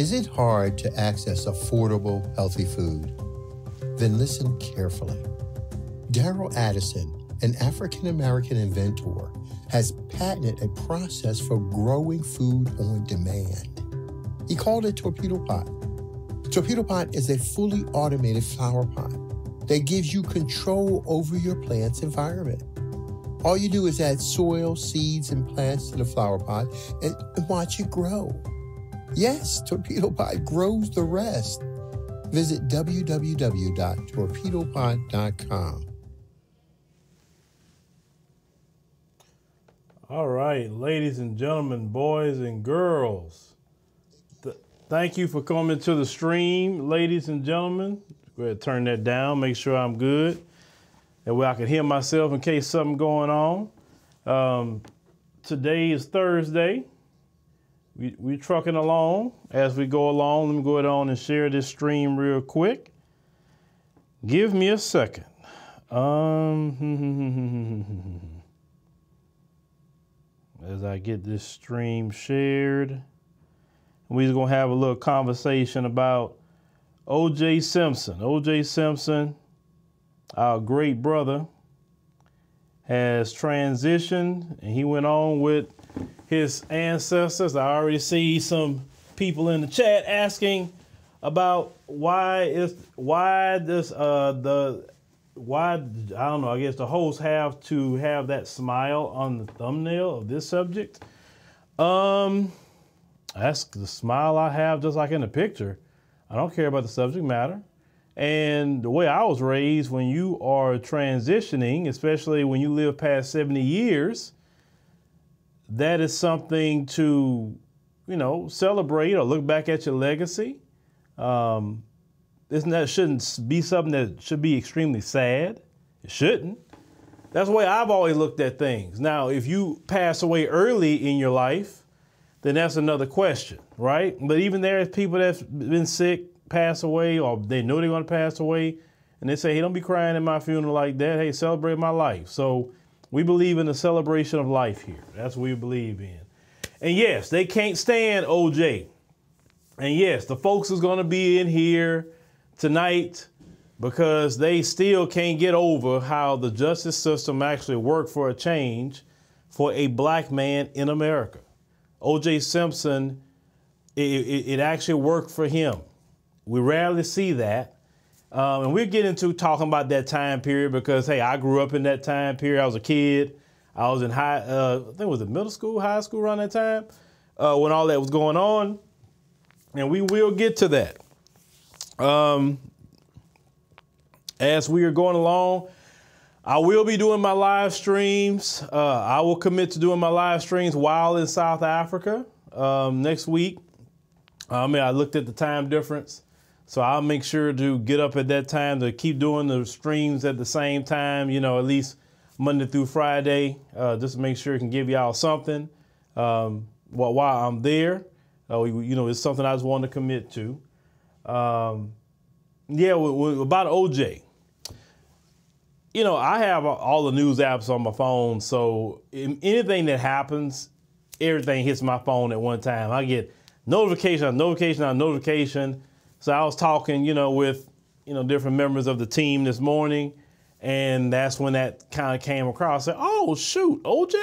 Is it hard to access affordable, healthy food? Then listen carefully. Daryl Addison, an African American inventor, has patented a process for growing food on demand. He called it Torpedo Pot. Torpedo Pot is a fully automated flower pot that gives you control over your plant's environment. All you do is add soil, seeds, and plants to the flower pot and watch it grow. Yes, Torpedo Pot grows the rest. Visit www.torpedopot.com. All right, ladies and gentlemen, boys and girls. Th- thank you for coming to the stream, ladies and gentlemen. Go ahead, turn that down, make sure I'm good. That way I can hear myself in case something going on. Um, today is Thursday. We, we're trucking along as we go along. Let me go on and share this stream real quick. Give me a second. Um, as I get this stream shared, we're going to have a little conversation about O.J. Simpson. O.J. Simpson, our great brother, has transitioned and he went on with his ancestors. I already see some people in the chat asking about why is why this uh the why I don't know. I guess the hosts have to have that smile on the thumbnail of this subject. Um, that's the smile I have, just like in the picture. I don't care about the subject matter. And the way I was raised, when you are transitioning, especially when you live past 70 years, that is something to, you know, celebrate or look back at your legacy. Um, isn't that shouldn't be something that should be extremely sad? It shouldn't. That's the way I've always looked at things. Now, if you pass away early in your life, then that's another question, right? But even there's people that's been sick, pass away, or they know they're going to pass away, and they say, "Hey, don't be crying at my funeral like that. Hey, celebrate my life." So we believe in the celebration of life here. That's what we believe in. And yes, they can't stand OJ. And yes, the folks is going to be in here tonight because they still can't get over how the justice system actually worked for a change for a black man in America. O.J. Simpson, it, it, it actually worked for him. We rarely see that. Um, and we're getting to talking about that time period because, hey, I grew up in that time period. I was a kid. I was in high, uh, I think it was in middle school, high school around that time uh, when all that was going on. And we will get to that. Um, as we are going along, I will be doing my live streams. Uh, I will commit to doing my live streams while in South Africa um, next week. I mean, I looked at the time difference, so I'll make sure to get up at that time to keep doing the streams at the same time. You know, at least Monday through Friday, uh, just to make sure it can give y'all something um, while, while I'm there. Uh, you know, it's something I just want to commit to. Um, yeah, about OJ. You know, I have all the news apps on my phone, so anything that happens, everything hits my phone at one time. I get notification on notification on notification. So I was talking, you know, with you know different members of the team this morning, and that's when that kind of came across. I said, "Oh shoot, OJ."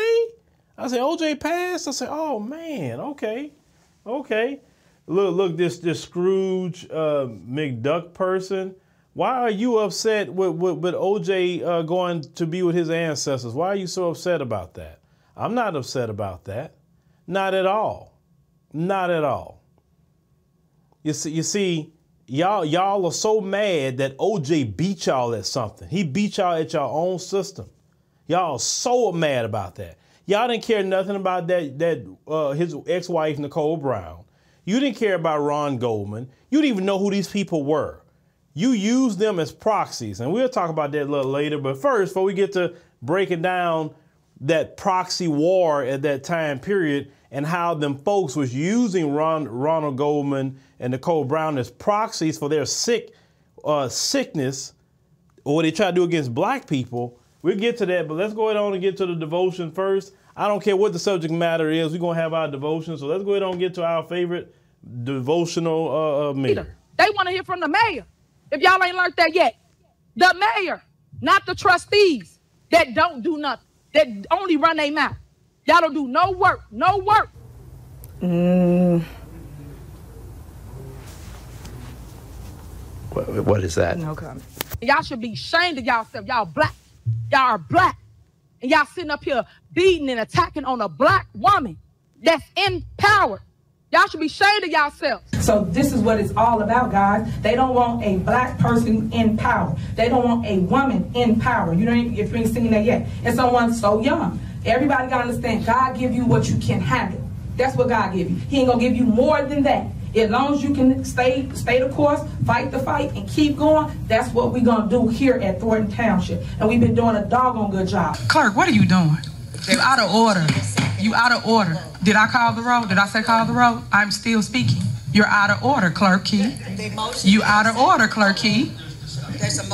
I said, "OJ passed." I said, "Oh man, okay, okay." Look, look, this this Scrooge uh, McDuck person. Why are you upset with, with, with OJ uh, going to be with his ancestors? Why are you so upset about that? I'm not upset about that. Not at all. Not at all. You see, you see, y'all y'all are so mad that OJ beat y'all at something. He beat y'all at your own system. Y'all so mad about that. Y'all didn't care nothing about that that uh, his ex-wife Nicole Brown. You didn't care about Ron Goldman. You didn't even know who these people were. You used them as proxies, and we'll talk about that a little later. But first, before we get to breaking down that proxy war at that time period and how them folks was using Ron, Ronald Goldman and Nicole Brown as proxies for their sick uh, sickness or what they try to do against black people. We'll get to that, but let's go ahead on and get to the devotion first. I don't care what the subject matter is. We're going to have our devotion. So let's go ahead on and get to our favorite devotional uh, uh, mayor. They want to hear from the mayor. If y'all ain't learned that yet, the mayor, not the trustees that don't do nothing, that only run their mouth. Y'all don't do no work, no work. Mm, What, what is that? no comment. Y'all should be ashamed of yourself. Y'all black. Y'all are black. And y'all sitting up here beating and attacking on a black woman that's in power. Y'all should be ashamed of yourselves. So this is what it's all about, guys. They don't want a black person in power. They don't want a woman in power. You don't if you ain't seen that yet. And someone so young. Everybody gotta understand. God give you what you can handle. That's what God give you. He ain't gonna give you more than that. As long as you can stay stay the course, fight the fight, and keep going, that's what we're gonna do here at Thornton Township. And we've been doing a doggone good job. Clerk, what are you doing? You out of order. You out of order. Did I call the roll? Did I say call the roll? I'm still speaking. You're out of order, Clerk Key. You out of order, Clerk Key.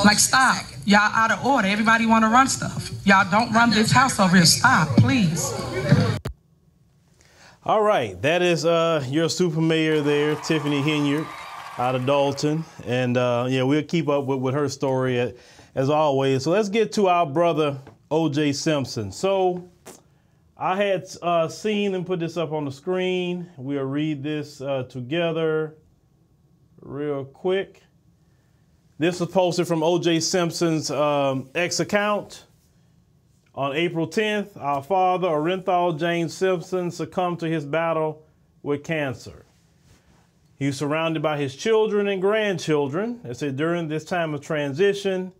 Like stop. Y'all out of order. Everybody want to run stuff. Y'all don't run this house over here. Stop, please. All right, that is uh, your super mayor there, Tiffany Henyard, out of Dolton, and uh, yeah, we'll keep up with, with her story uh, as always. So let's get to our brother O.J. Simpson. So I had uh, seen and put this up on the screen. We'll read this uh, together real quick. This was posted from O.J. Simpson's um, X account. On April 10th, our father, Orenthal James Simpson, succumbed to his battle with cancer. He was surrounded by his children and grandchildren. It said during this time of transition,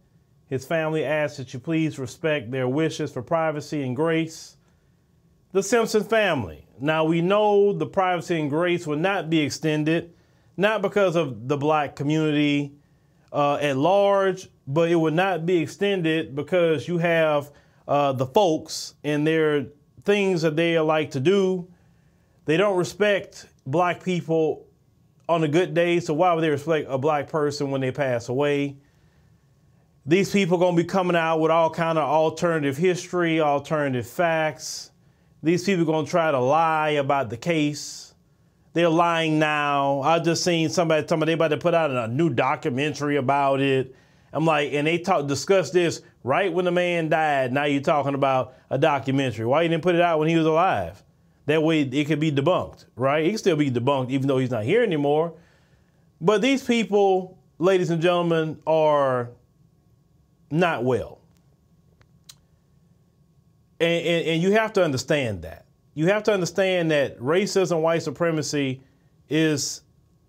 his family asked that you please respect their wishes for privacy and grace. The Simpson family. Now we know the privacy and grace will not be extended, not because of the black community uh, at large, but it would not be extended because you have uh, the folks and their things that they like to do. They don't respect black people on a good day, so why would they respect a black person when they pass away? These people are gonna be coming out with all kind of alternative history, alternative facts. These people are gonna try to lie about the case. They're lying now. I just seen somebody they about to put out a new documentary about it. I'm like, and they talk discuss this right when the man died. Now you're talking about a documentary. Why you didn't put it out when he was alive? That way it could be debunked, right? It can still be debunked even though he's not here anymore. But these people, ladies and gentlemen, are not well. And, and, and you have to understand that. You have to understand that racism, white supremacy is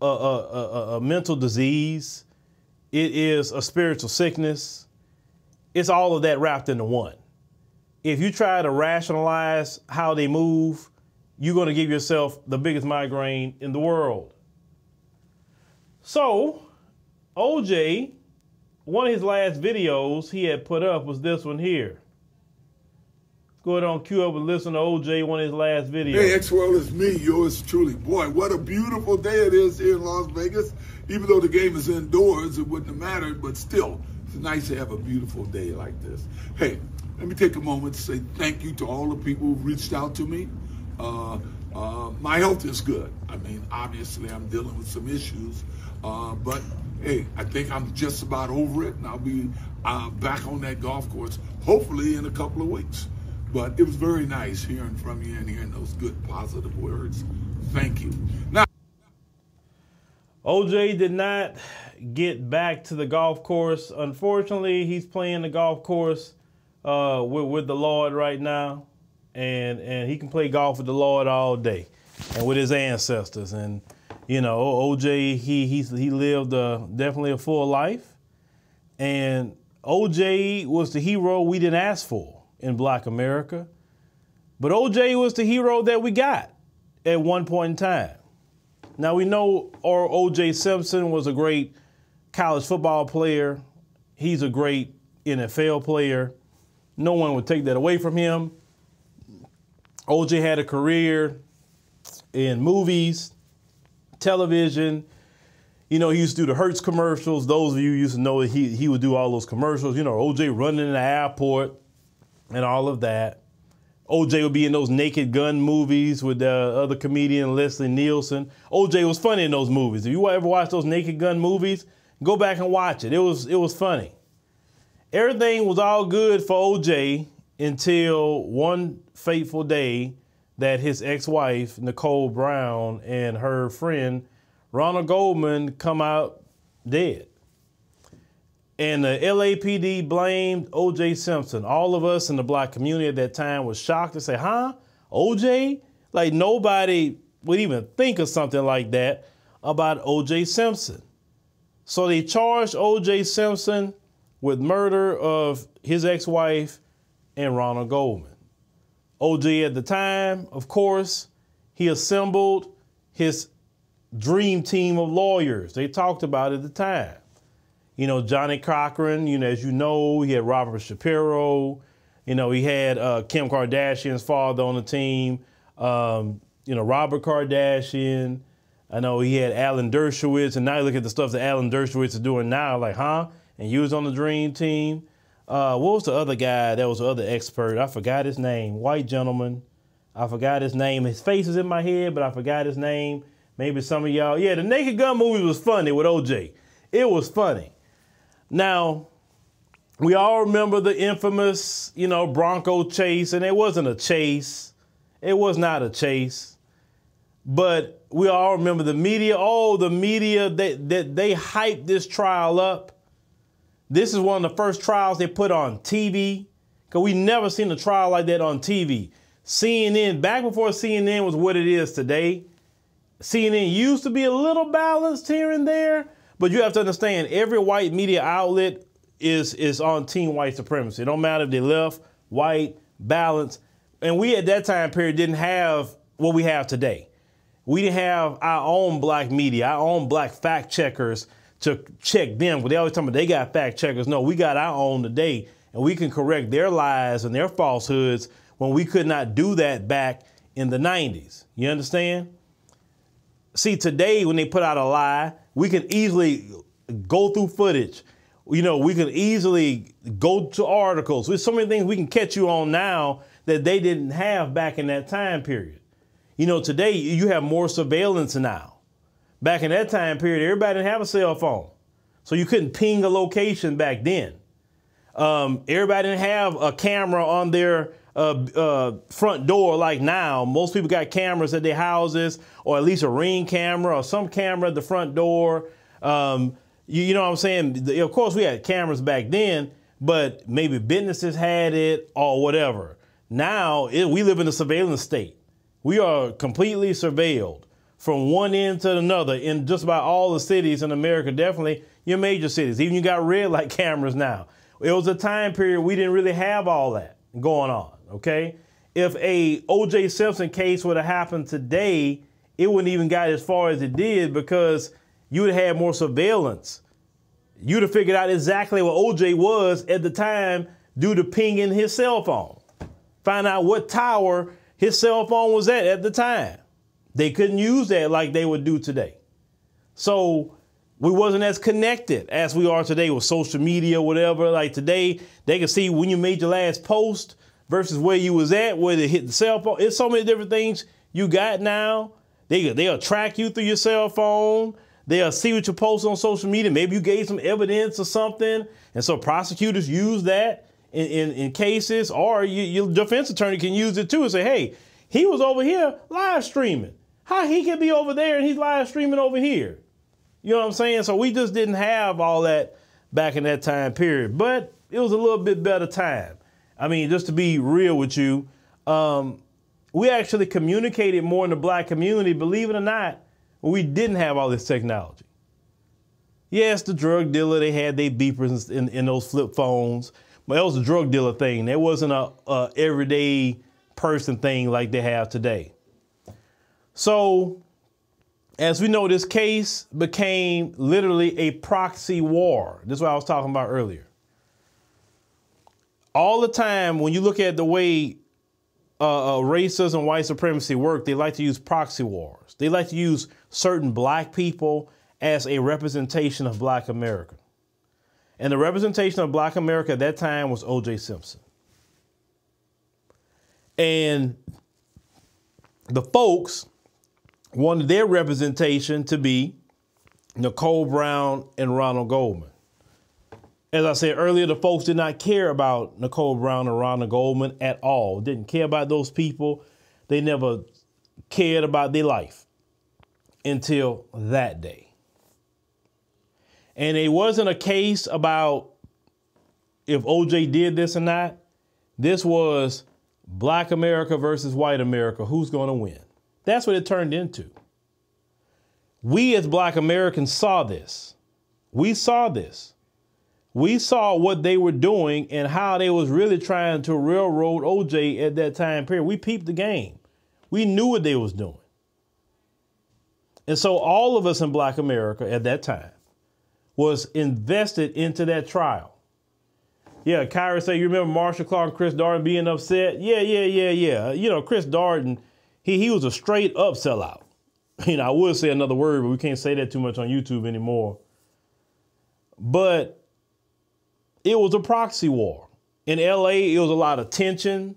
a, a, a, a mental disease. It is a spiritual sickness. It's all of that wrapped into one. If you try to rationalize how they move, you're going to give yourself the biggest migraine in the world. So, OJ, one of his last videos he had put up was this one here. Go ahead on cue up and listen to OJ, one of his last videos. Hey, X World is me, yours truly. Boy, what a beautiful day it is here in Las Vegas. Even though the game is indoors, it wouldn't have mattered, but still, it's nice to have a beautiful day like this. Hey, let me take a moment to say thank you to all the people who've reached out to me. Uh, uh, my health is good. I mean, obviously, I'm dealing with some issues, uh, but hey, I think I'm just about over it, and I'll be uh, back on that golf course hopefully in a couple of weeks. But it was very nice hearing from you and hearing those good, positive words. Thank you. Now, OJ did not get back to the golf course. Unfortunately, he's playing the golf course uh, with, with the Lord right now, and and he can play golf with the Lord all day, and with his ancestors. And you know, OJ he he's, he lived a, definitely a full life, and OJ was the hero we didn't ask for in Black America, but OJ was the hero that we got at one point in time. Now we know or OJ Simpson was a great college football player. He's a great NFL player. No one would take that away from him. OJ had a career in movies, television. You know, he used to do the Hertz commercials. Those of you used to know that he, he would do all those commercials. You know, OJ running in the airport and all of that. OJ would be in those Naked Gun movies with the other comedian Leslie Nielsen. OJ was funny in those movies. If you ever watch those Naked Gun movies, go back and watch it. It was it was funny. Everything was all good for OJ until one fateful day that his ex-wife Nicole Brown and her friend Ronald Goldman come out dead. And the LAPD blamed OJ Simpson. All of us in the black community at that time was shocked to say, huh? OJ? Like nobody would even think of something like that about OJ Simpson. So they charged OJ Simpson with murder of his ex-wife and Ronald Goldman. OJ at the time, of course, he assembled his dream team of lawyers. They talked about it at the time. You know, Johnnie Cochran, you know, as you know, he had Robert Shapiro. You know, he had uh, Kim Kardashian's father on the team. Um, you know, Robert Kardashian. I know he had Alan Dershowitz, and now you look at the stuff that Alan Dershowitz is doing now, like, huh? And he was on the dream team. Uh, what was the other guy that was the other expert? I forgot his name. White gentleman. I forgot his name. His face is in my head, but I forgot his name. Maybe some of y'all. Yeah, the Naked Gun movie was funny with OJ. It was funny. Now, we all remember the infamous, you know, Bronco chase, and it wasn't a chase. It was not a chase. But we all remember the media. Oh, the media, they, they, they hyped this trial up. This is one of the first trials they put on TV, because we never seen a trial like that on TV. CNN, back before CNN was what it is today, CNN used to be a little balanced here and there, but you have to understand every white media outlet is is on team white supremacy. It don't matter if they left, white, balanced. And we at that time period didn't have what we have today. We didn't have our own black media, our own black fact checkers to check them. But they always tell me they got fact checkers. No, we got our own today, and we can correct their lies and their falsehoods when we could not do that back in the 90s. You understand? See, today when they put out a lie, we can easily go through footage. You know, we can easily go to articles. There's so many things we can catch you on now that they didn't have back in that time period. You know, today you have more surveillance now. Back in that time period, everybody didn't have a cell phone. So you couldn't ping a location back then. Um, everybody didn't have a camera on their uh, uh, front door like now. Most people got cameras at their houses, or at least a ring camera or some camera at the front door. Um, you, you, know what I'm saying? Of course, we had cameras back then, but maybe businesses had it or whatever. Now it, we live in a surveillance state. We are completely surveilled from one end to another in just about all the cities in America, definitely your major cities. Even you got red light cameras now. It was a time period we didn't really have all that going on okay? If a O.J. Simpson case would have happened today, it wouldn't even got as far as it did because you would have had more surveillance. You'd have figured out exactly what O.J. was at the time due to pinging his cell phone. Find out what tower his cell phone was at at the time. They couldn't use that like they would do today. So we wasn't as connected as we are today with social media, whatever. Like today, they can see when you made your last post versus where you was at, where they hit the cell phone. It's so many different things you got now. They, they'll track you through your cell phone. They'll see what you post on social media. Maybe you gave some evidence or something. And so prosecutors use that in, in, in cases, or you, your defense attorney can use it too and say, hey, he was over here live streaming. How he can be over there and he's live streaming over here? You know what I'm saying? So we just didn't have all that back in that time period, but it was a little bit better time. I mean, just to be real with you, um, we actually communicated more in the black community, believe it or not, when we didn't have all this technology. Yes, the drug dealer, they had their beepers in, in those flip phones, but that was a drug dealer thing. That wasn't a, a everyday person thing like they have today. So, as we know, this case became literally a proxy war. This is what I was talking about earlier all the time when you look at the way uh, uh, racism, white supremacy work, they like to use proxy wars. They like to use certain black people as a representation of black America. And the representation of black America at that time was O.J. Simpson. And the folks wanted their representation to be Nicole Brown and Ronald Goldman. As I said earlier, the folks did not care about Nicole Brown and Ronald Goldman at all. Didn't care about those people. They never cared about their life until that day. And it wasn't a case about if OJ did this or not. This was black America versus white America. Who's going to win? That's what it turned into. We as black Americans saw this. We saw this. We saw what they were doing and how they was really trying to railroad OJ at that time period. We peeped the game. We knew what they was doing. And so all of us in black America at that time was invested into that trial. Yeah, Kyra say you remember Marcia Clark and Chris Darden being upset? Yeah, yeah, yeah, yeah. You know, Chris Darden, he he was a straight up sellout. You know, I would say another word, but we can't say that too much on YouTube anymore. But it was a proxy war. In LA, it was a lot of tension.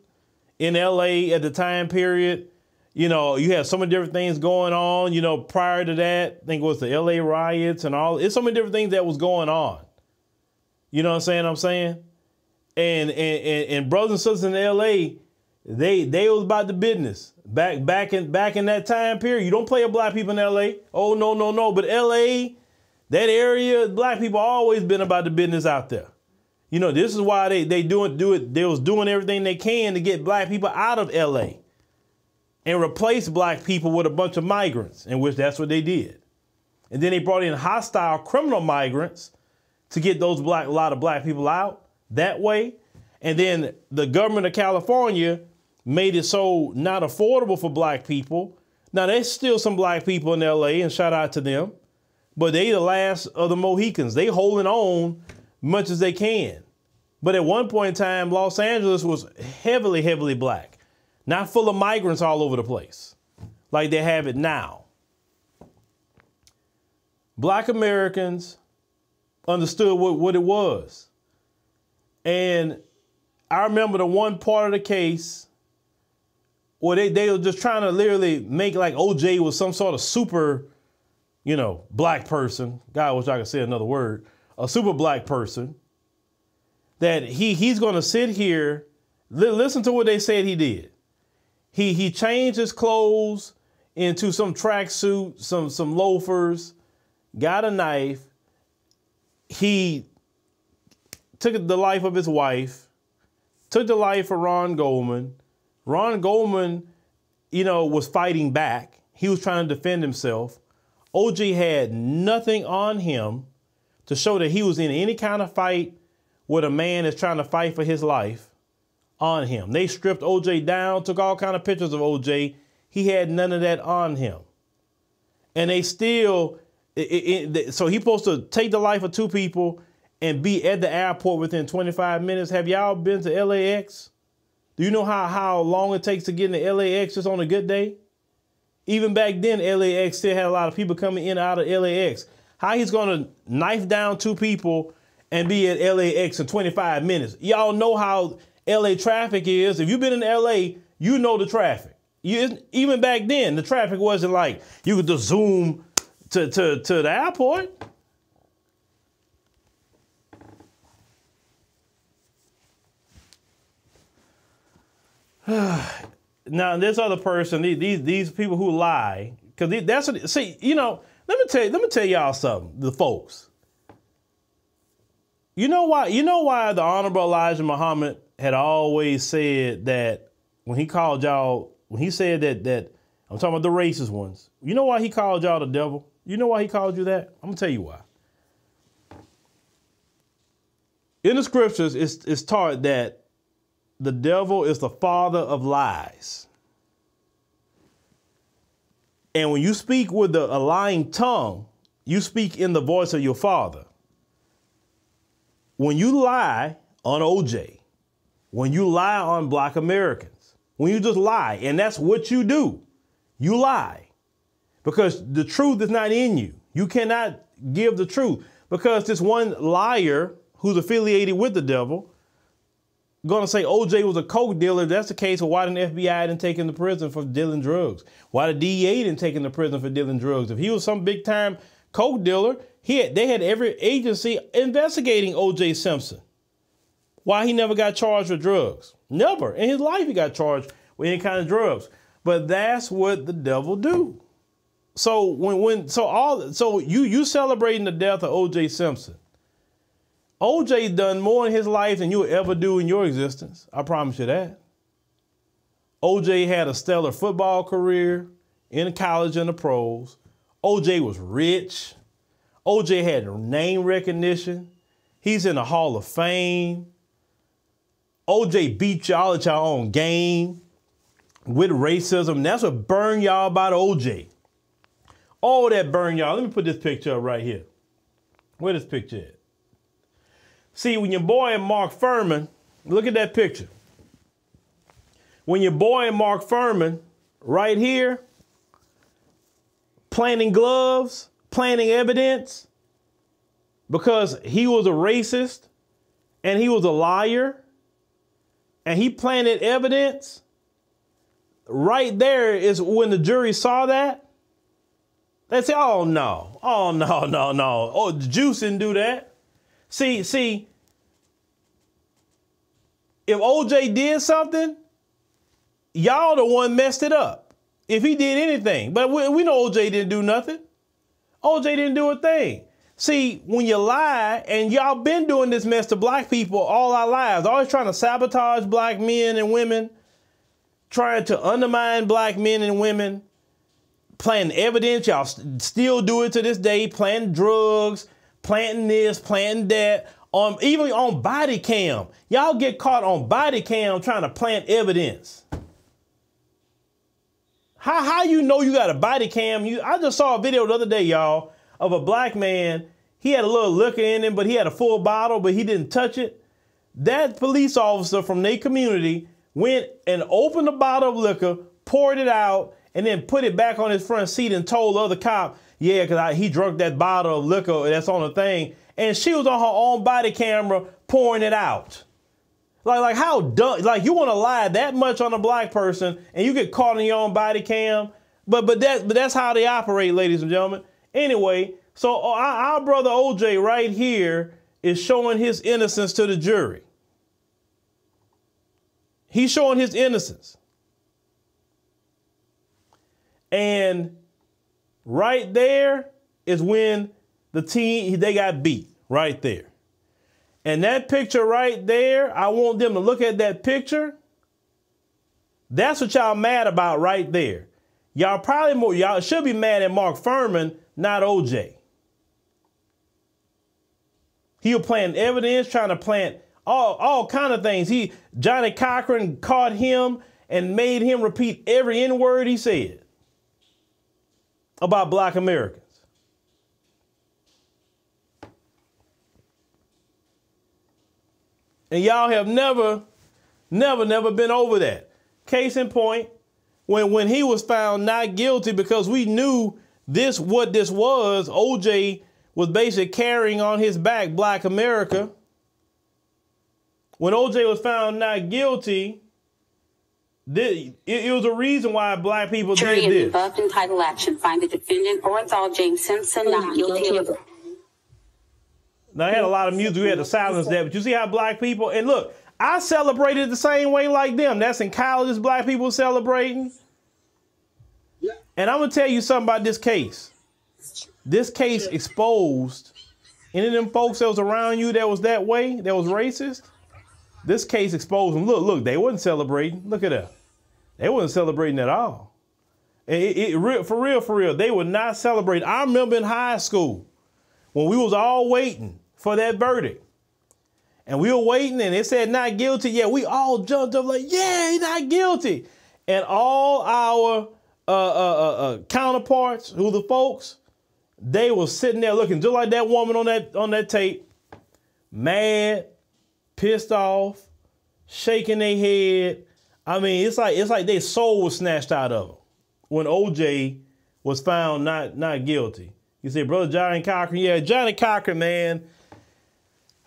In LA at the time period, you know, you had so many different things going on. You know, prior to that, I think it was the LA riots and all. It's so many different things that was going on. You know what I'm saying? I'm saying? and and, and, and brothers and sisters in LA, they they was about the business. Back back in back in that time period, you don't play with black people in LA. Oh no no no, but LA, that area, black people always been about the business out there. You know this is why they they doing do it. They was doing everything they can to get black people out of LA, and replace black people with a bunch of migrants, in which that's what they did. And then they brought in hostile criminal migrants to get those black a lot of black people out that way. And then the government of California made it so not affordable for black people. Now there's still some black people in LA, and shout out to them, but they the last of the Mohicans. They holding on much as they can. But at one point in time, Los Angeles was heavily, heavily black, not full of migrants all over the place, like they have it now. Black Americans understood what, what it was. And I remember the one part of the case where they, they were just trying to literally make like OJ was some sort of super, you know, black person. God, I wish I could say another word. A super black person. That he he's gonna sit here, li- listen to what they said he did. He he changed his clothes into some tracksuit, some some loafers, got a knife. He took the life of his wife, took the life of Ron Goldman. Ron Goldman, you know, was fighting back. He was trying to defend himself. OJ had nothing on him to show that he was in any kind of fight with a man that's trying to fight for his life on him. They stripped OJ down, took all kind of pictures of OJ. He had none of that on him. And they still, it, it, so he's supposed to take the life of two people and be at the airport within 25 minutes. Have y'all been to LAX? Do you know how, how long it takes to get into LAX just on a good day? Even back then, LAX still had a lot of people coming in and out of LAX. How he's gonna knife down two people and be at LAX in 25 minutes? Y'all know how LA traffic is. If you've been in LA, you know the traffic. You, even back then, the traffic wasn't like you could just zoom to, to, to the airport. now this other person, these these people who lie, because that's what. See, you know, let me tell you, let me tell y'all something, the folks. You know why? You know why the Honorable Elijah Muhammad had always said that when he called y'all, when he said that that I'm talking about the racist ones. You know why he called y'all the devil? You know why he called you that? I'm gonna tell you why. In the scriptures, it's, it's taught that the devil is the father of lies. And when you speak with the, a lying tongue, you speak in the voice of your father. When you lie on OJ, when you lie on black Americans, when you just lie, and that's what you do, you lie. Because the truth is not in you. You cannot give the truth. Because this one liar who's affiliated with the devil to say OJ was a coke dealer, that's the case, of why the FBI didn't take him to prison for dealing drugs? Why the DEA didn't take him to prison for dealing drugs? If he was some big time coke dealer, he had, they had every agency investigating OJ Simpson. Why he never got charged with drugs? Never in his life he got charged with any kind of drugs. But that's what the devil do. So when when so all so you you celebrating the death of OJ Simpson. OJ done more in his life than you'll ever do in your existence. I promise you that. OJ had a stellar football career in college and the pros. OJ was rich. OJ had name recognition. He's in the Hall of Fame. OJ beat y'all at y'all own game with racism. That's what burned y'all about OJ. All that burned y'all. Let me put this picture up right here. Where this picture at? See, when your boy Mark Fuhrman, look at that picture. When your boy Mark Fuhrman, right here, planting gloves, planting evidence, because he was a racist and he was a liar, and he planted evidence, right there is when the jury saw that. They say, oh no, oh no, no, no. Oh, Juice didn't do that. See, see, if OJ did something, y'all the one messed it up. If he did anything, but we, we know OJ didn't do nothing. OJ didn't do a thing. See, when you lie, and y'all been doing this mess to black people all our lives, always trying to sabotage black men and women, trying to undermine black men and women, planting evidence. Y'all still do it to this day, planting drugs, planting this, planting that, on even on body cam. Y'all get caught on body cam trying to plant evidence. How how you know you got a body cam? You I just saw a video the other day, y'all, of a black man. He had a little liquor in him, but he had a full bottle, but he didn't touch it. That police officer from their community went and opened a bottle of liquor, poured it out, and then put it back on his front seat and told the other cop, yeah, because he drunk that bottle of liquor that's on the thing and she was on her own body camera pouring it out. Like, like how dumb, like you want to lie that much on a black person and you get caught in your own body cam. But but that but that's how they operate, ladies and gentlemen. Anyway, so uh, our, our brother OJ right here is showing his innocence to the jury. He's showing his innocence. And right there is when the team, they got beat right there. And that picture right there, I want them to look at that picture. That's what y'all mad about right there. Y'all probably more, y'all should be mad at Mark Fuhrman, not OJ. He was planting evidence, trying to plant all, all kind of things. He Johnnie Cochran caught him and made him repeat every N-word he said about black Americans. And y'all have never, never, never been over that. Case in point, when, when he was found not guilty because we knew this what this was, OJ was basically carrying on his back black America. When OJ was found not guilty, this, it, it, was a reason why black people Jury did this. above entitled action find the defendant Orenthal James Simpson not guilty of now, I had a lot of music. We had to silence that. But you see how black people, and look, I celebrated the same way like them. That's in colleges, black people celebrating. And I'm going to tell you something about this case. This case exposed any of them folks that was around you that was that way, that was racist. This case exposed them. Look, look, they wasn't celebrating. Look at that. They wasn't celebrating at all. It, it, it, for real, for real, they were not celebrating. I remember in high school when we was all waiting for that verdict. And we were waiting and it said not guilty. Yeah, we all jumped up like, yeah, he's not guilty. And all our uh, uh, uh, uh, counterparts, who the folks, they were sitting there looking just like that woman on that on that tape, mad, pissed off, shaking their head. I mean, it's like it's like their soul was snatched out of them when OJ was found not not guilty. You say, brother Johnnie Cochran, yeah, Johnnie Cochran, man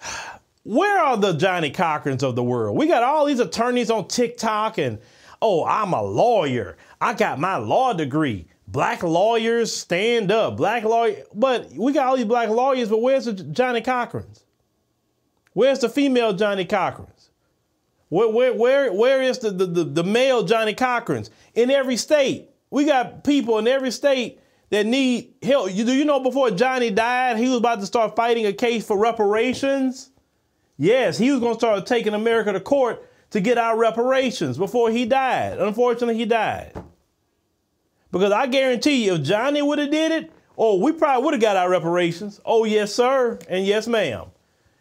where are the Johnnie Cochrans of the world? We got all these attorneys on TikTok and, oh, I'm a lawyer. I got my law degree. Black lawyers stand up. Black lawyer, but we got all these black lawyers, but where's the Johnnie Cochrans? Where's the female Johnnie Cochrans? Where, where, where, where is the, the, the, the male Johnnie Cochrans? In every state. We got people in every state that need help. You, do you know before Johnnie died, he was about to start fighting a case for reparations? Yes, he was going to start taking America to court to get our reparations before he died. Unfortunately, he died. Because I guarantee you, if Johnnie would have did it, oh, we probably would have got our reparations. Oh, yes, sir, and yes, ma'am.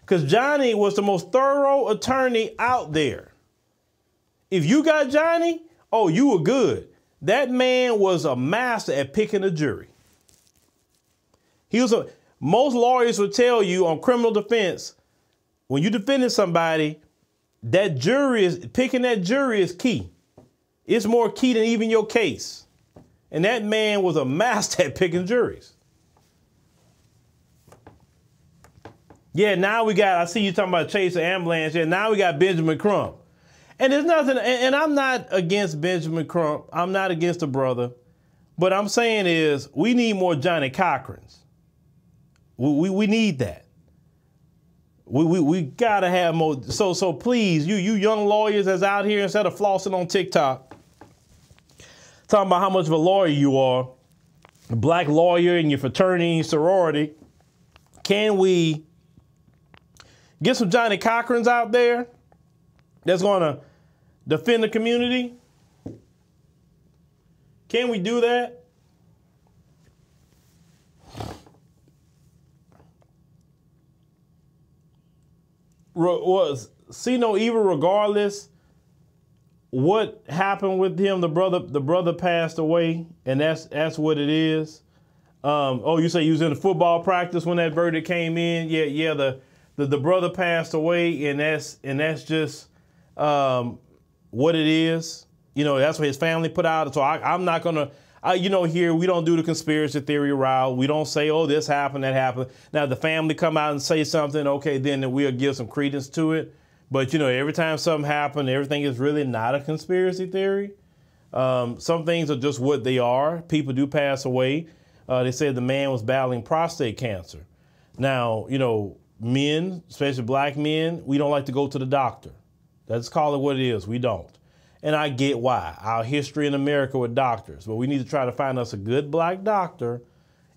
Because Johnnie was the most thorough attorney out there. If you got Johnnie, oh, you were good. That man was a master at picking a jury. He was a most lawyers would tell you on criminal defense, when you defending somebody, that jury is picking that jury is key. It's more key than even your case. And that man was a master at picking juries. Yeah, now we got, I see you talking about Chase Ambulance. Yeah, now we got Benjamin Crump. And there's nothing, and I'm not against Benjamin Crump. I'm not against the brother. But I'm saying is we need more Johnnie Cochrans. We, we, we need that. We, we, we gotta have more. So so please, you you young lawyers that's out here instead of flossing on TikTok, talking about how much of a lawyer you are, a black lawyer in your fraternity, sorority. Can we get some Johnnie Cochrans out there that's gonna defend the community? Can we do that? was see no evil regardless what happened with him the brother the brother passed away and that's that's what it is um, oh you say you was in the football practice when that verdict came in yeah yeah the the, the brother passed away and that's and that's just um, what it is you know that's what his family put out so I, i'm not gonna uh, you know, here we don't do the conspiracy theory route. We don't say, oh, this happened, that happened. Now, the family come out and say something, okay, then we'll give some credence to it. But, you know, every time something happened, everything is really not a conspiracy theory. Um, some things are just what they are. People do pass away. Uh, they said the man was battling prostate cancer. Now, you know, men, especially black men, we don't like to go to the doctor. Let's call it what it is. We don't. And I get why. Our history in America with doctors. But we need to try to find us a good black doctor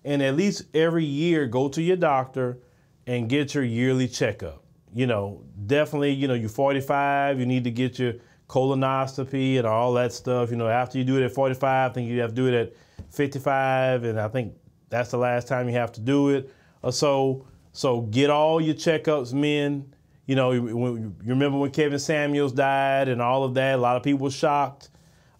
and at least every year go to your doctor and get your yearly checkup. You know, definitely, you know, you're 45, you need to get your colonoscopy and all that stuff. You know, after you do it at 45, I think you have to do it at 55, and I think that's the last time you have to do it. Uh, so, so get all your checkups, men. You know, you remember when Kevin Samuels died and all of that. A lot of people were shocked.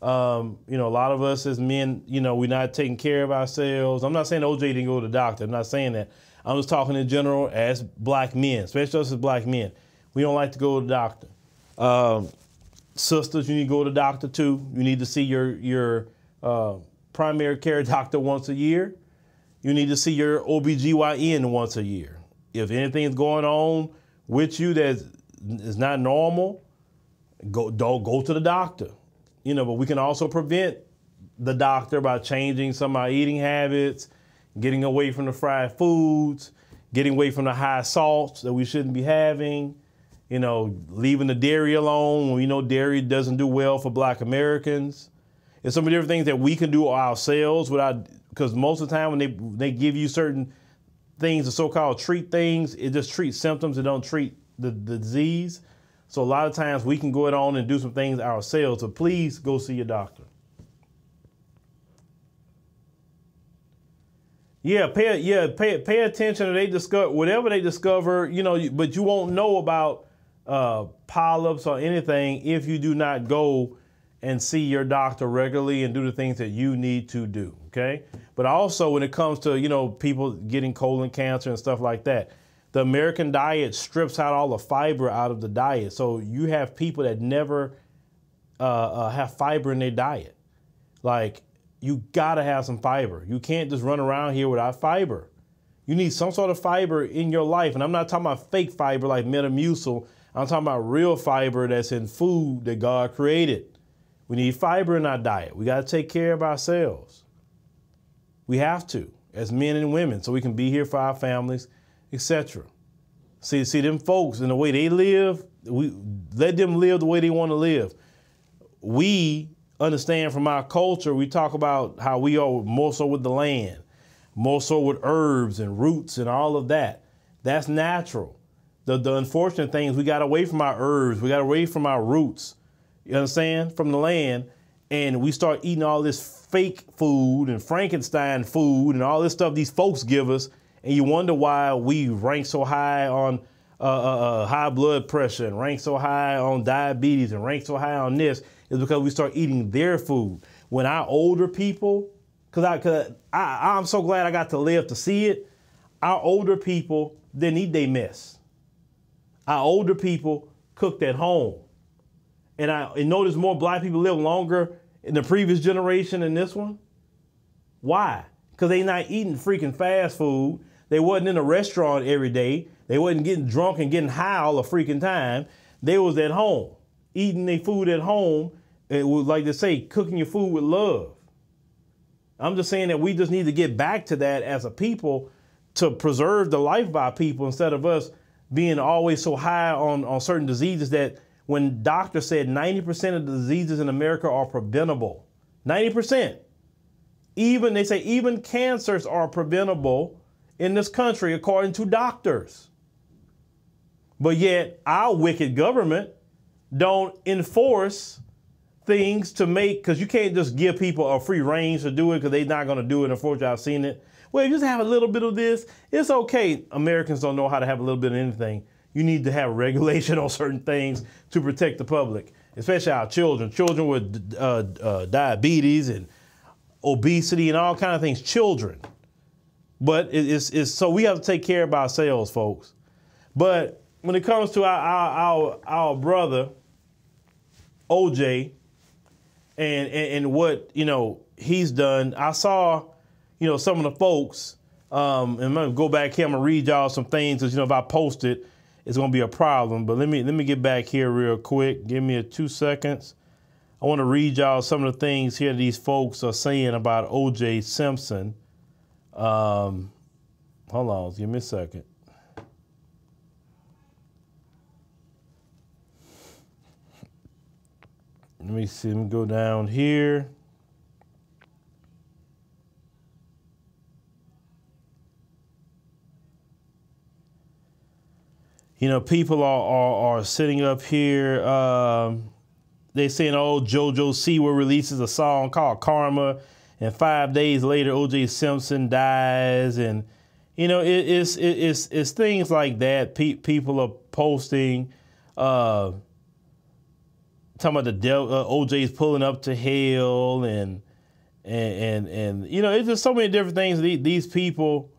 Um, you know, a lot of us as men, you know, we're not taking care of ourselves. I'm not saying OJ didn't go to the doctor. I'm not saying that. I'm just talking in general as black men, especially us as black men. We don't like to go to the doctor. Um, sisters, you need to go to the doctor too. You need to see your your uh, primary care doctor once a year. You need to see your OBGYN once a year. If anything's going on with you that is not normal, go don't go to the doctor. You know, but we can also prevent the doctor by changing some of our eating habits, getting away from the fried foods, getting away from the high salts that we shouldn't be having, you know, leaving the dairy alone when we know dairy doesn't do well for black Americans. And some of the different things that we can do ourselves without because most of the time when they they give you certain things, the so-called treat things, it just treats symptoms. It don't treat the, the disease. So a lot of times we can go it on and do some things ourselves. So please go see your doctor. Yeah, pay yeah pay pay attention. To They discover whatever they discover, you know, but you won't know about uh, polyps or anything if you do not go and see your doctor regularly and do the things that you need to do. Okay. But also when it comes to, you know, people getting colon cancer and stuff like that, the American diet strips out all the fiber out of the diet. So you have people that never uh, uh, have fiber in their diet. Like you gotta have some fiber. You can't just run around here without fiber. You need some sort of fiber in your life. And I'm not talking about fake fiber like Metamucil. I'm talking about real fiber that's in food that God created. We need fiber in our diet. We got to take care of ourselves. We have to, as men and women, so we can be here for our families, etc. See, see them folks and the way they live, we let them live the way they want to live. We understand from our culture, we talk about how we are more so with the land, more so with herbs and roots and all of that. That's natural. The, the unfortunate thing is we got away from our herbs, we got away from our roots, you understand, from the land, and we start eating all this fake food and Frankenstein food and all this stuff these folks give us, and you wonder why we rank so high on uh, uh, uh, high blood pressure and rank so high on diabetes and rank so high on this is because we start eating their food. When our older people, because I, cause I, I'm so glad I got to live to see it, our older people didn't eat their mess. Our older people cooked at home. And I and notice more black people live longer in the previous generation and this one. Why? Because they not eating freaking fast food. They wasn't in a restaurant every day. They wasn't getting drunk and getting high all the freaking time. They was at home, eating their food at home. It was like to say, cooking your food with love. I'm just saying that we just need to get back to that as a people to preserve the life of our people instead of us being always so high on, on certain diseases that when doctors said 90% of the diseases in America are preventable. 90%. Even they say even cancers are preventable in this country according to doctors. But yet our wicked government don't enforce things to make because you can't just give people a free range to do it because they're not going to do it. Unfortunately, I've seen it. Well, if you just have a little bit of this. It's okay. Americans don't know how to have a little bit of anything. You need to have regulation on certain things to protect the public, especially our children. Children with uh, uh, diabetes and obesity and all kind of things. Children. But it's, it's so we have to take care of ourselves, folks. But when it comes to our our our, our brother OJ and, and and what you know he's done, I saw you know some of the folks. Um, and I'm gonna go back here. I'm gonna read y'all some things because you know if I post it, it's gonna be a problem. But let me let me get back here real quick. Give me a two seconds. I want to read y'all some of the things here these folks are saying about O.J. Simpson. Um, hold on, give me a second. Let me see. Let me go down here. You know, people are are, are sitting up here. Um, they saying, "Oh, JoJo Siwa releases a song called Karma." and five days later, O.J. Simpson dies, and you know it, it's it, it's it's things like that. Pe- people are posting, uh, talking about the del- uh, O.J.'s pulling up to hell, and and and and you know it's just so many different things these, these people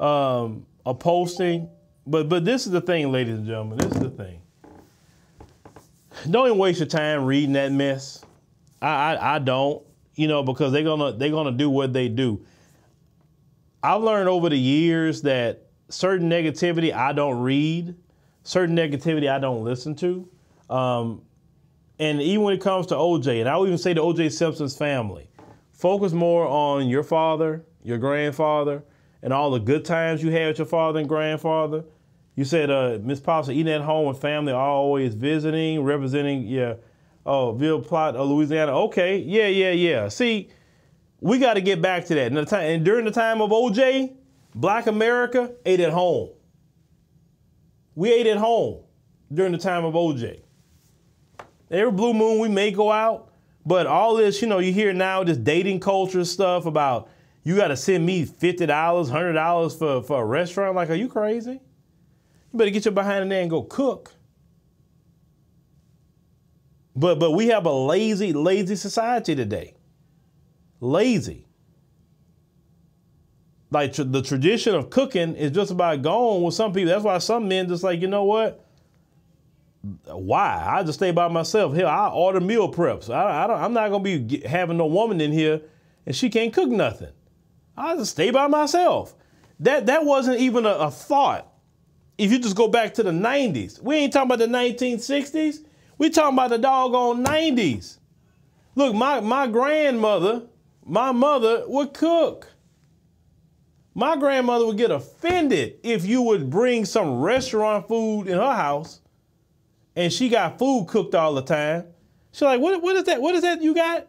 um, are posting. But but this is the thing, ladies and gentlemen. This is the thing. Don't even waste your time reading that mess. I, I, I don't you know, because they're gonna they're gonna do what they do. I've learned over the years that certain negativity I don't read, certain negativity I don't listen to, um, and even when it comes to OJ, and I will even say to OJ Simpson's family, focus more on your father, your grandfather, and all the good times you had with your father and grandfather. You said uh, Miss Pops eating at home with family, always visiting, representing yeah Oh, Ville Platte, oh, Louisiana. Okay, yeah, yeah, yeah. See, we got to get back to that. And, time, and during the time of OJ, Black America ate at home. We ate at home during the time of OJ. Every blue moon we may go out, but all this, you know, you hear now this dating culture stuff about you got to send me $50, $100 for, for a restaurant. Like, are you crazy? You better get your behind in there and go cook. But but we have a lazy, lazy society today. Lazy. Like tr- the tradition of cooking is just about gone with some people. That's why some men just like, you know what? Why? I just stay by myself. Here, I order meal preps. I, I don't, I'm not gonna be having no woman in here and she can't cook nothing. I just stay by myself. That that wasn't even a, a thought. If you just go back to the 90s, we ain't talking about the 1960s. We talking about the doggone 90s. Look, my my grandmother, my mother would cook. My grandmother would get offended if you would bring some restaurant food in her house and she got food cooked all the time. She's like, what, what is that? What is that you got?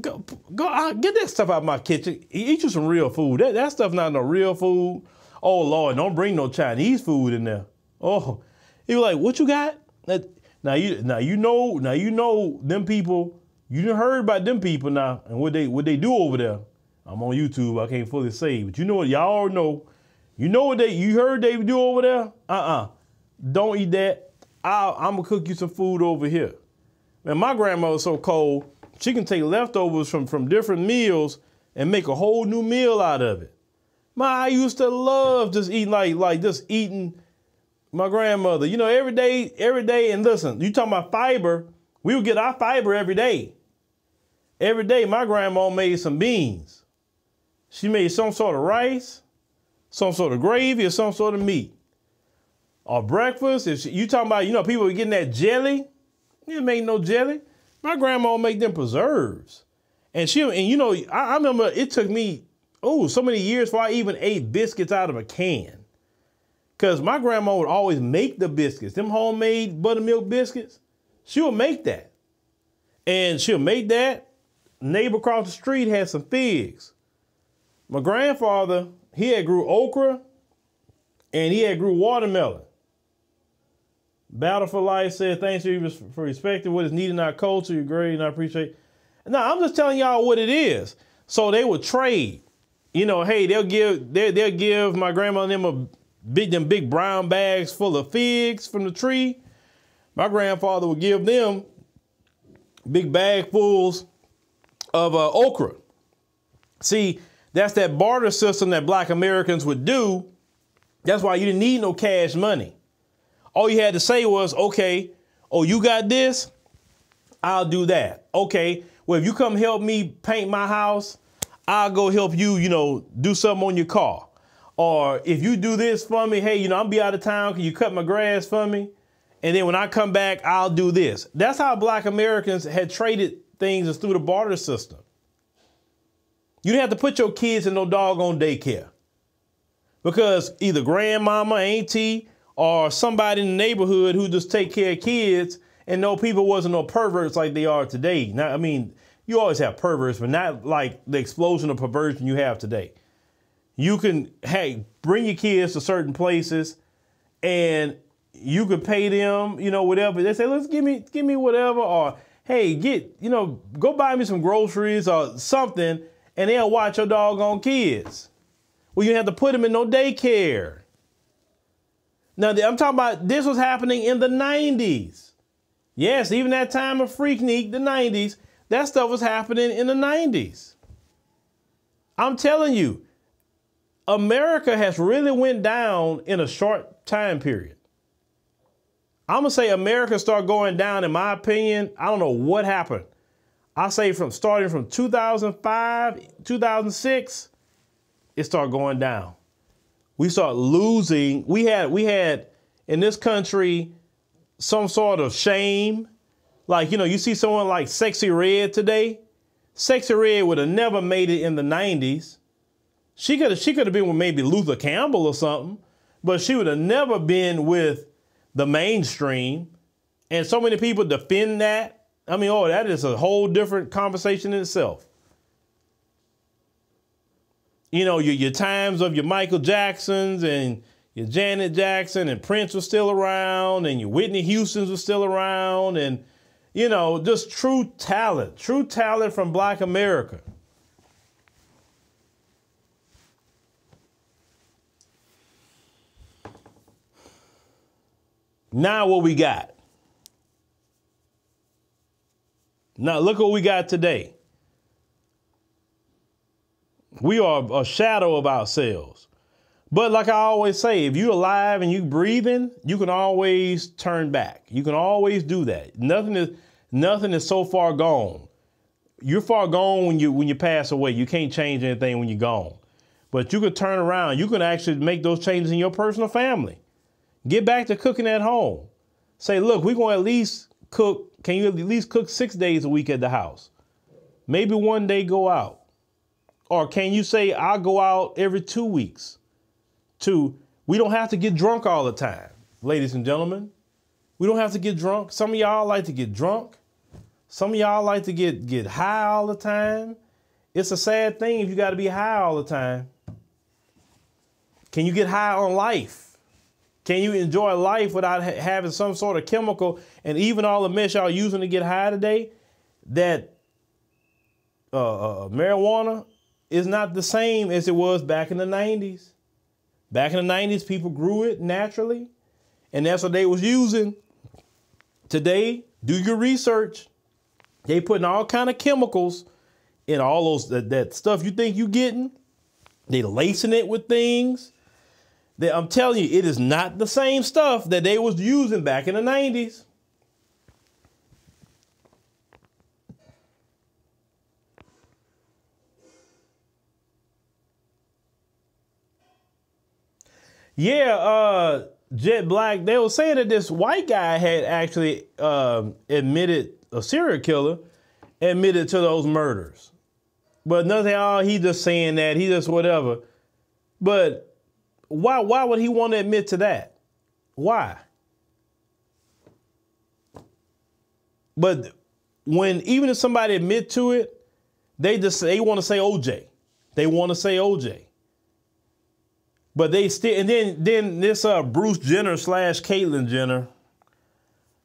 Go, go uh, get that stuff out of my kitchen. Eat you some real food. That, that stuff not no real food. Oh Lord, don't bring no Chinese food in there. Oh, he was like, what you got? That, now you now you know now you know them people. You done heard about them people now and what they what they do over there. I'm on YouTube. I can't fully say, but you know what y'all know. You know what they you heard they do over there? Uh-uh. Don't eat that. I'll, I'm gonna cook you some food over here. Man, my grandmother's so cold, she can take leftovers from, from different meals and make a whole new meal out of it. My, I used to love just eating like like just eating my grandmother. You know, every day, every day, and listen, you talking about fiber, we would get our fiber every day. Every day, my grandma made some beans. She made some sort of rice, some sort of gravy, or some sort of meat. Or breakfast, if she, you talking about, you know, people were getting that jelly, you make no jelly. My grandma make them preserves. And she, and you know, I, I remember it took me, oh, so many years before I even ate biscuits out of a can. Cause my grandma would always make the biscuits, them homemade buttermilk biscuits. She would make that. And she'll make that. Neighbor across the street had some figs. My grandfather, he had grew okra and he had grew watermelon. Battle for Life said, thanks for, for respecting what is needed in our culture. You're great and I appreciate No, I'm just telling y'all what it is. So they would trade. You know, hey, they'll give they, they'll give my grandma and them a big them big brown bags full of figs from the tree. My grandfather would give them big bagfuls of uh, okra. See, that's that barter system that black Americans would do. That's why you didn't need no cash money. All you had to say was, okay, oh, you got this? I'll do that. Okay, well, if you come help me paint my house, I'll go help you, you know, do something on your car. Or if you do this for me, hey, you know, I'll be out of town. Can you cut my grass for me? And then when I come back, I'll do this. That's how black Americans had traded things is through the barter system. You didn't have to put your kids in no doggone daycare. Because either grandmama, auntie, or somebody in the neighborhood who just take care of kids and know people wasn't no perverts like they are today. Now, I mean, you always have perverts, but not like the explosion of perversion you have today. You can, hey, bring your kids to certain places and you could pay them, you know, whatever. They say, let's give me, give me whatever, or hey, get, you know, go buy me some groceries or something, and they'll watch your doggone kids. Well, you have to put them in no daycare. Now, I'm talking about this was happening in the 90s. Yes, even that time of Freaknik, the 90s, that stuff was happening in the 90s. I'm telling you, America has really went down in a short time period. I'm gonna say America started going down, in my opinion. I don't know what happened. I say from starting from 2005, 2006, it started going down we start losing. We had we had in this country some sort of shame. Like, you know, you see someone like Sexyy Red today. Sexyy Red would have never made it in the 90s. She could have she could have been with maybe Luther Campbell or something, but she would have never been with the mainstream. And so many people defend that. I mean, oh, that is a whole different conversation in itself you know, your, your times of your Michael Jacksons and your Janet Jackson and Prince was still around and your Whitney Houston's was still around and, you know, just true talent, true talent from black America. Now what we got? Now look what we got today. We are a shadow of ourselves. But like I always say, if you're alive and you're breathing, you can always turn back. You can always do that. Nothing is nothing is so far gone. You're far gone when you when you pass away. You can't change anything when you're gone. But you could turn around. You can actually make those changes in your personal family. Get back to cooking at home. Say, look, we're going to at least cook. Can you at least cook six days a week at the house? Maybe one day go out. Or can you say, I'll go out every two weeks? Two, we don't have to get drunk all the time, ladies and gentlemen. We don't have to get drunk. Some of y'all like to get drunk. Some of y'all like to get, get high all the time. It's a sad thing if you got to be high all the time. Can you get high on life? Can you enjoy life without ha- having some sort of chemical and even all the mess y'all using to get high today? That uh, uh, marijuana is not the same as it was back in the 90s. Back in the 90s, people grew it naturally, and that's what they was using. Today, do your research. They putting all kind of chemicals in all those that, that stuff you think you getting. They lacing it with things. That I'm telling you, it is not the same stuff that they was using back in the 90s. Yeah, uh, Jet Black, they were saying that this white guy had actually um, admitted a serial killer, admitted to those murders. But nothing, oh, he just saying that, he just whatever. But why why would he want to admit to that? Why? But when even if somebody admit to it, they just they want to say OJ. They want to say OJ. But they still, and then then this uh Bruce Jenner slash Caitlyn Jenner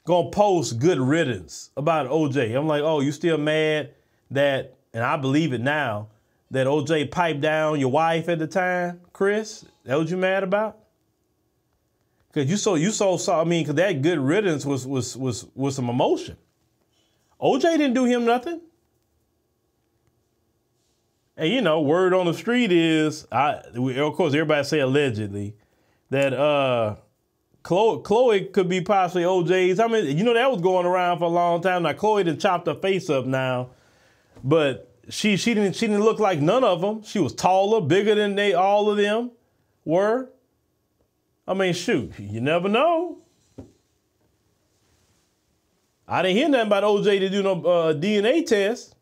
gonna post good riddance about OJ. I'm like, oh, you still mad that, and I believe it now that OJ piped down your wife at the time, Kris. That what you mad about? Cause you so you so saw. I mean, cause that good riddance was was was was some emotion. OJ didn't do him nothing. And you know, word on the street is, I of course everybody say allegedly that uh Khloe, Khloe could be possibly OJ's. I mean, you know that was going around for a long time. Now Khloe done chopped her face up now, but she she didn't she didn't look like none of them. She was taller, bigger than they all of them were. I mean, shoot, you never know. I didn't hear nothing about OJ to do no uh, DNA test.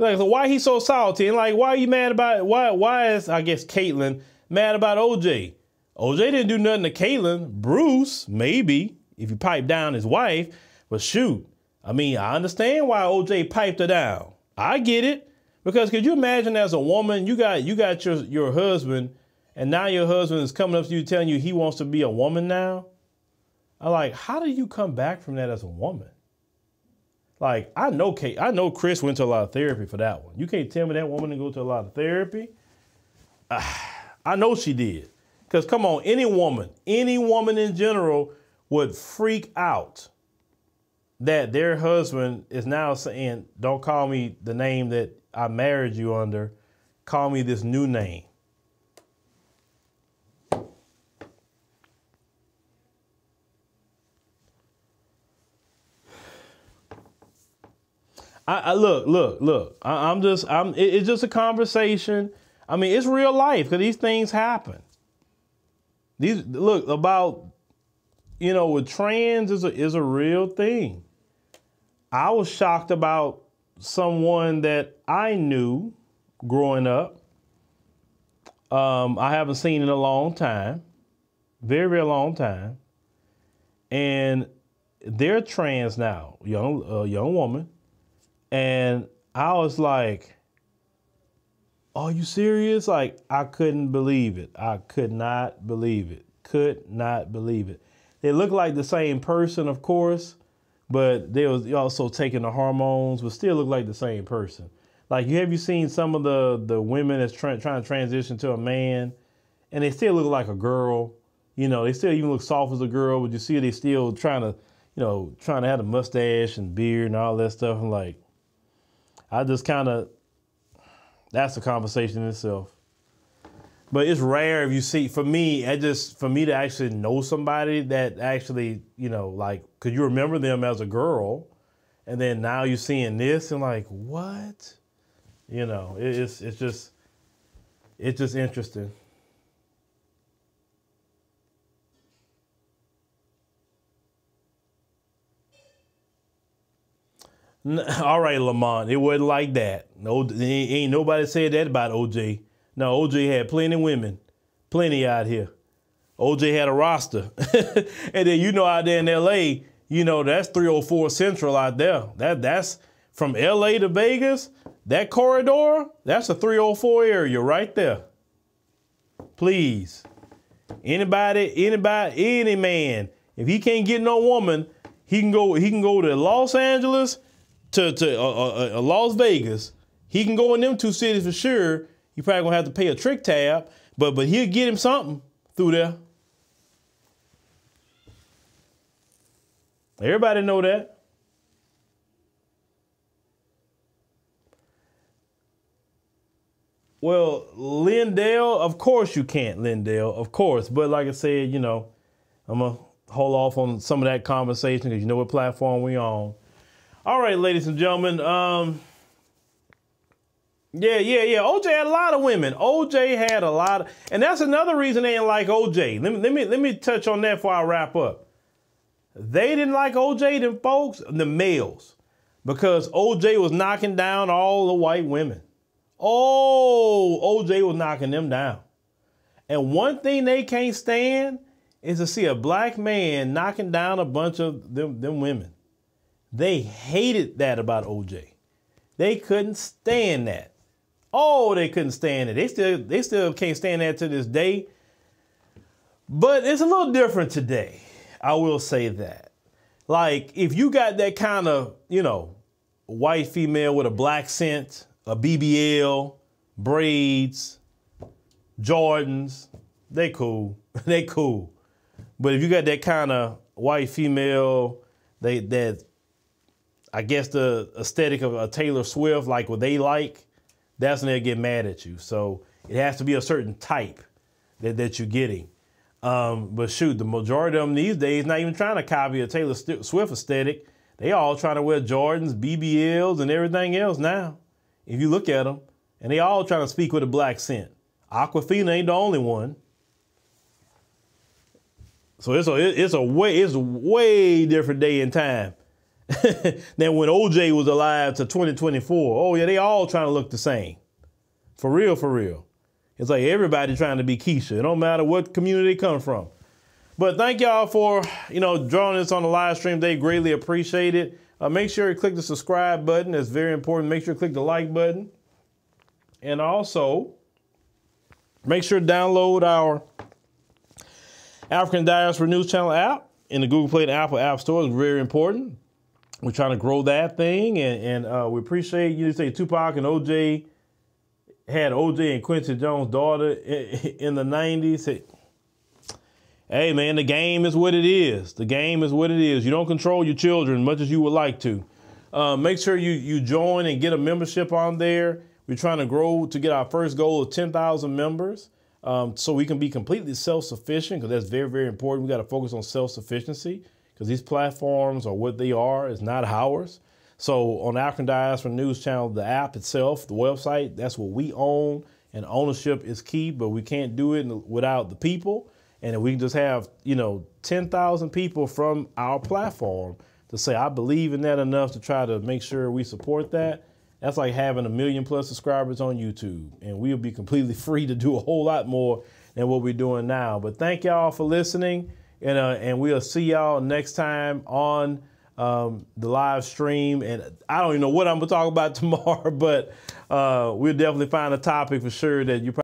Like, so why he so salty? And like, why are you mad about why why is I guess Caitlyn mad about OJ? OJ didn't do nothing to Caitlyn. Bruce, maybe, if you pipe down his wife, but shoot. I mean, I understand why OJ piped her down. I get it. Because could you imagine as a woman, you got you got your your husband, and now your husband is coming up to you telling you he wants to be a woman now? I'm like, how do you come back from that as a woman? Like I know Kate, I know Kris went to a lot of therapy for that one. You can't tell me that woman didn't go to a lot of therapy. Uh, I know she did. Cause come on, any woman, any woman in general would freak out that their husband is now saying, "Don't call me the name that I married you under. Call me this new name." I, I look, look, look. I, am just, I'm. It, it's just a conversation. I mean, it's real life because these things happen. These look about, you know, with trans is a is a real thing. I was shocked about someone that I knew growing up. Um, I haven't seen in a long time, very very long time, and they're trans now, young uh, young woman and I was like, Are you serious? Like, I couldn't believe it. I could not believe it. Could not believe it. They look like the same person, of course, but they was also taking the hormones, but still look like the same person. Like, you have you seen some of the the women that's trying trying to transition to a man, and they still look like a girl. You know, they still even look soft as a girl, but you see they still trying to, you know, trying to have a mustache and beard and all that stuff. I'm like, I just kind of, that's a conversation in itself. but it's rare if you see. For me, I just for me to actually know somebody that actually, you know, like, could you remember them as a girl, and then now you're seeing this and like, what? You know, it, it's it's just it's just interesting. All right, Lamont, it wasn't like that. No, ain't nobody said that about OJ. No, OJ had plenty of women, plenty out here. OJ had a roster, and then you know out there in LA, you know that's 304 Central out there. That that's from LA to Vegas. That corridor, that's a 304 area right there. Please, anybody, anybody, any man, if he can't get no woman, he can go. He can go to Los Angeles to to uh, uh, uh, Las Vegas. He can go in them two cities for sure. He probably gonna have to pay a trick tab, but but he'll get him something through there. Everybody know that. Well, Lindell, of course you can't, Lindell, of course. But like I said, you know, I'm gonna hold off on some of that conversation because you know what platform we on. All right, ladies and gentlemen. Um, yeah, yeah, yeah. OJ had a lot of women. OJ had a lot of, and that's another reason they didn't like OJ. Let me let me let me touch on that before I wrap up. They didn't like OJ, them folks, the males, because OJ was knocking down all the white women. Oh, OJ was knocking them down. And one thing they can't stand is to see a black man knocking down a bunch of them, them women. They hated that about OJ. They couldn't stand that. Oh, they couldn't stand it. They still they still can't stand that to this day. But it's a little different today. I will say that. Like if you got that kind of, you know, white female with a black scent, a BBL, braids, Jordans, they cool. they cool. But if you got that kind of white female, they that I guess the aesthetic of a Taylor Swift, like what they like, that's when they get mad at you. So it has to be a certain type that, that you're getting. Um, but shoot, the majority of them these days not even trying to copy a Taylor Swift aesthetic. They all trying to wear Jordans, BBLs, and everything else now. If you look at them, and they all trying to speak with a black scent. Awkwafina ain't the only one. So it's a it's a way it's a way different day and time than when OJ was alive to 2024. Oh yeah, they all trying to look the same. For real, for real. It's like everybody trying to be Keisha. It don't matter what community they come from. But thank y'all for you know joining us on the live stream. They greatly appreciate it. Uh, make sure you click the subscribe button. That's very important. Make sure you click the like button. And also, make sure to download our African Diaspora News Channel app in the Google Play and Apple App Store. It's very important. We're trying to grow that thing, and, and uh, we appreciate you say Tupac and OJ had OJ and Quincy Jones' daughter in the 90s. Hey, man, the game is what it is. The game is what it is. You don't control your children much as you would like to. Uh, make sure you, you join and get a membership on there. We're trying to grow to get our first goal of 10,000 members um, so we can be completely self sufficient because that's very, very important. We got to focus on self sufficiency because these platforms are what they are, it's not ours. So on African Diaspora News Channel, the app itself, the website, that's what we own, and ownership is key, but we can't do it without the people. And if we can just have, you know, 10,000 people from our platform to say, I believe in that enough to try to make sure we support that, that's like having a million plus subscribers on YouTube, and we'll be completely free to do a whole lot more than what we're doing now. But thank y'all for listening, and uh, and we'll see y'all next time on um, the live stream. And I don't even know what I'm gonna talk about tomorrow, but uh, we'll definitely find a topic for sure that you.